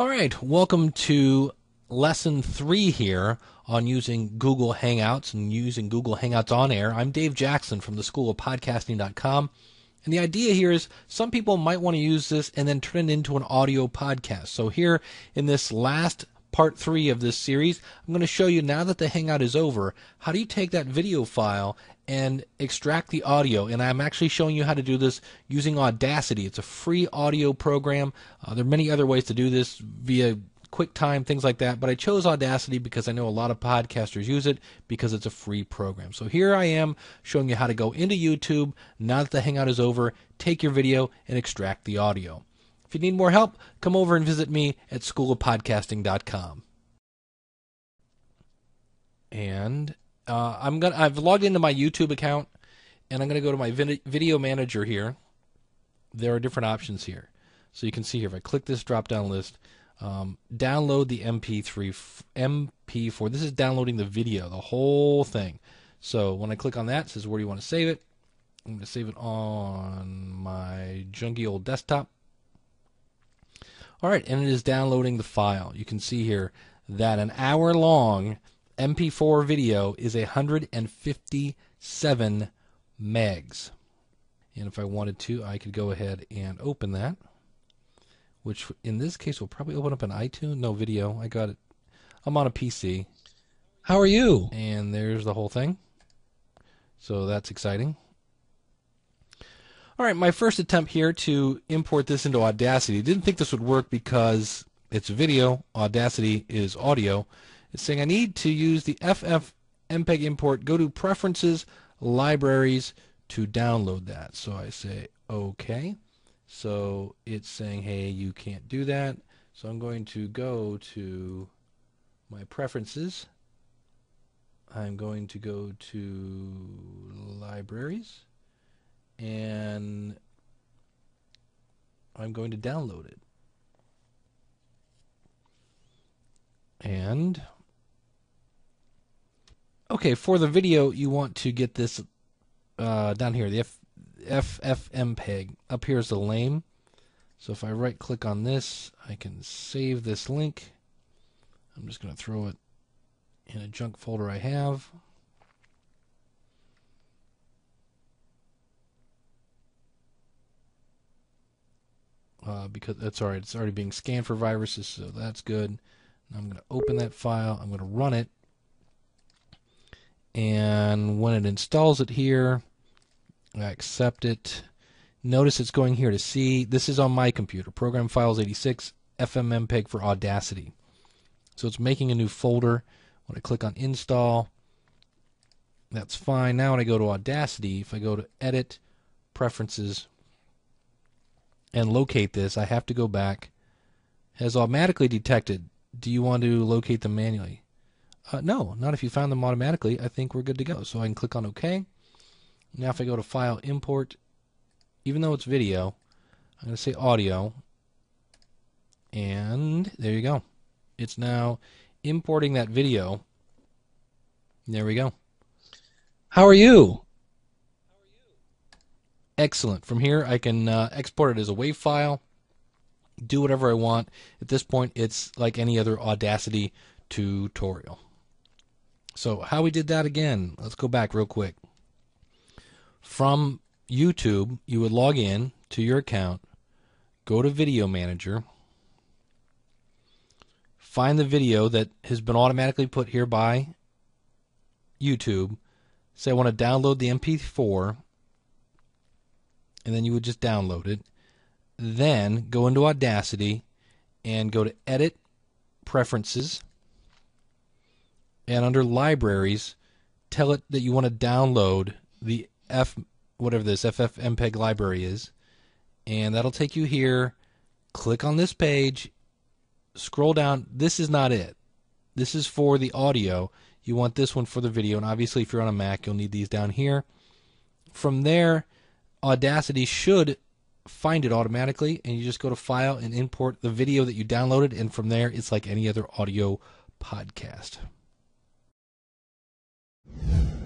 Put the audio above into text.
All right, welcome to lesson three here on using Google Hangouts and using Google Hangouts on air. I'm Dave Jackson from the School of Podcasting.com. And the idea here is some people might want to use this and then turn it into an audio podcast. So, here in this last part three of this series, I'm going to show you now that the Hangout is over, how do you take that video file and extract the audio. And I'm actually showing you how to do this using Audacity. It's a free audio program. Uh, there are many other ways to do this via QuickTime, things like that. But I chose Audacity because I know a lot of podcasters use it because it's a free program. So here I am showing you how to go into YouTube now that the Hangout is over, take your video, and extract the audio. If you need more help, come over and visit me at schoolofpodcasting.com. And uh, I'm gonna I've logged into my YouTube account, and I'm gonna go to my video manager here. There are different options here, so you can see here if I click this drop down list, um, download the MP3 MP4. This is downloading the video, the whole thing. So when I click on that, it says where do you want to save it. I'm going to save it on my junky old desktop. All right, and it is downloading the file. You can see here that an hour long MP4 video is 157 megs. And if I wanted to, I could go ahead and open that, which in this case will probably open up an iTunes. No video. I got it. I'm on a PC. How are you? And there's the whole thing. So that's exciting. All right, my first attempt here to import this into Audacity. Didn't think this would work because it's video, Audacity is audio. It's saying I need to use the FFmpeg import, go to Preferences, Libraries to download that. So I say OK. So it's saying, hey, you can't do that. So I'm going to go to my Preferences. I'm going to go to Libraries and I'm going to download it. And okay, for the video, you want to get this uh, down here, the F, FFmpeg. Up here is the lame. So if I right click on this, I can save this link. I'm just going to throw it in a junk folder I have. uh, because that's all right. It's already being scanned for viruses, so that's good. I'm going to open that file. I'm going to run it. And when it installs it here, I accept it. Notice it's going here to C. This is on my computer. Program Files 86, FFmpeg for Audacity. So it's making a new folder. When I click on Install, that's fine. Now when I go to Audacity, if I go to Edit, Preferences, and locate this, I have to go back. Has automatically detected. Do you want to locate them manually? Uh, no, not if you found them automatically. I think we're good to go. So I can click on OK. Now if I go to File, Import, even though it's video, I'm going to say Audio. And there you go. It's now importing that video. There we go. How are you? excellent. From here, I can uh, export it as a WAV file, do whatever I want. At this point, it's like any other Audacity tutorial. So, how we did that again, let's go back real quick. From YouTube, you would log in to your account, go to Video Manager, find the video that has been automatically put here by YouTube. Say I want to download the MP4 and then you would just download it. Then go into Audacity and go to Edit, Preferences, and under Libraries, tell it that you want to download the F whatever this FFmpeg library is, and that'll take you here. Click on this page, scroll down. This is not it. This is for the audio. You want this one for the video, and obviously, if you're on a Mac, you'll need these down here. From there, Audacity should find it automatically, and you just go to File and import the video that you downloaded, and from there, it's like any other audio podcast you